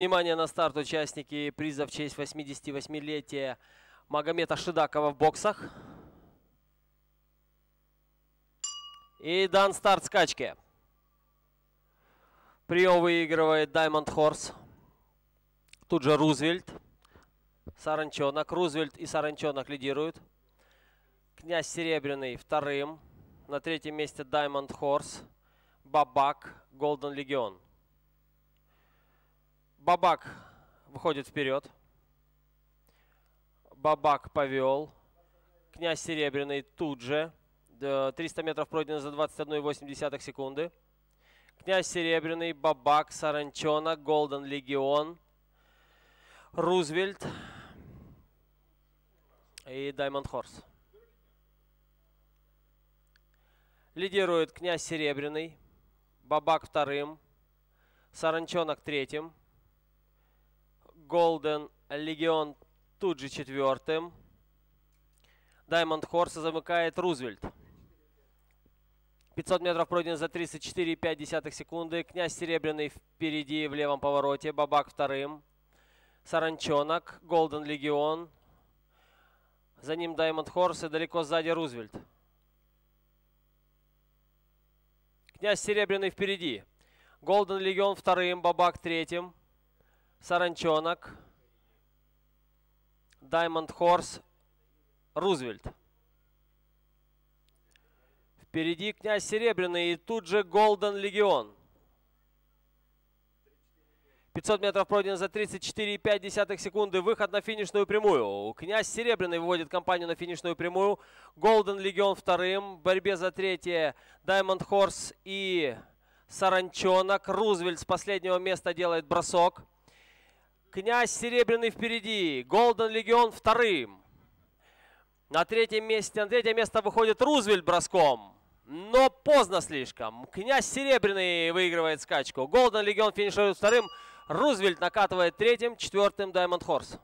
Внимание на старт участники приза в честь 88-летия Магомета Шидакова в боксах. И дан старт скачки. Прием выигрывает Diamond Horse. Тут же Рузвельт. Саранчонок. Рузвельт и Саранчонок лидируют. Князь Серебряный вторым. На третьем месте Diamond Horse. Бабак. Golden Legion. Бабак выходит вперед. Бабак повел. Князь Серебряный тут же. 300 метров пройдено за 21,8 секунды. Князь Серебряный, Бабак, Саранчонок, Голден Легион, Рузвельт и Даймонд Хорс. Лидирует князь Серебряный, Бабак вторым, Саранчонок третьим, Голден Легион тут же четвертым. Даймонд Хорса замыкает Рузвельт. 500 метров пройдено за 34,5 секунды. Князь Серебряный впереди в левом повороте. Бабак вторым. Саранчонок. Голден Легион. За ним Даймонд Хорс и далеко сзади Рузвельт. Князь Серебряный впереди. Голден Легион вторым. Бабак третьим. Саранчонок. Даймонд Хорс. Рузвельт. Впереди князь Серебряный и тут же Голден Легион. 500 метров пройдено за 34,5 секунды. Выход на финишную прямую. Князь Серебряный выводит компанию на финишную прямую. Голден Легион вторым. В борьбе за третье Даймонд Хорс и Саранчонок. Рузвельт с последнего места делает бросок. Князь Серебряный впереди. Голден Легион вторым. На третьем месте, на третье место выходит Рузвельт броском. Но поздно слишком. Князь Серебряный выигрывает скачку. Голден Легион финиширует вторым. Рузвельт накатывает третьим, четвертым Даймонд Хорс.